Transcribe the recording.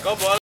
¿Cómo?